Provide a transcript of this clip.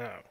Oh.